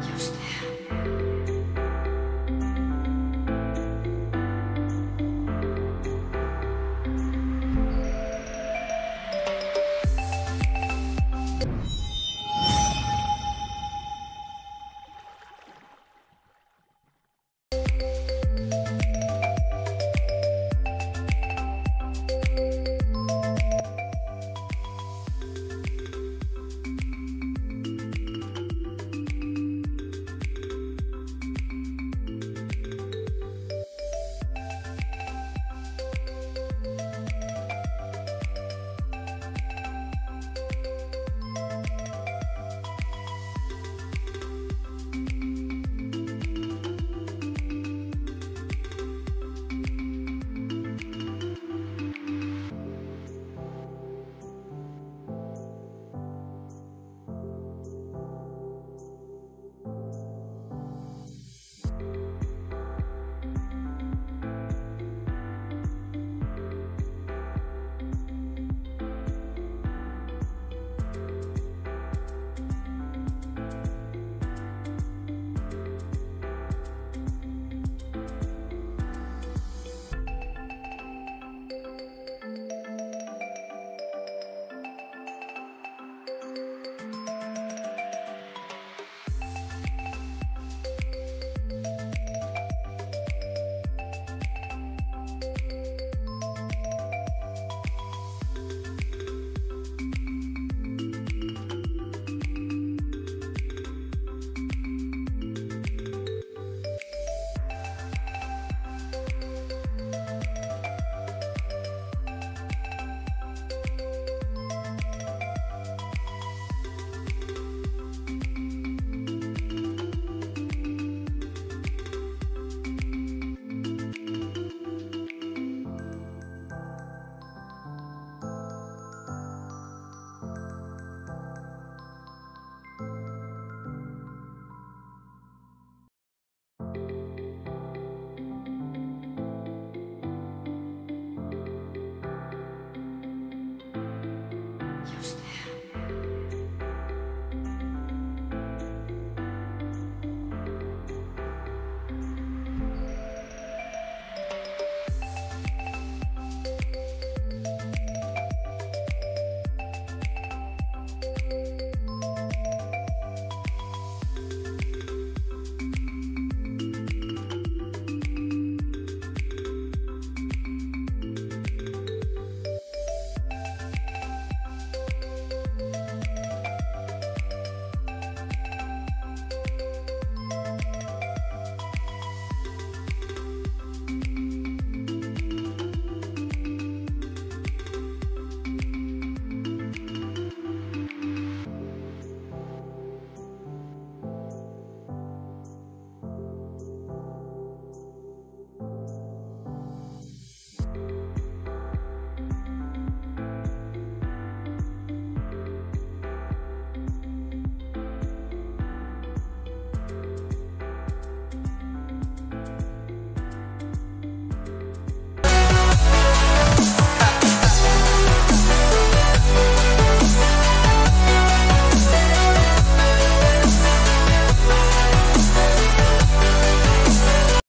Useless.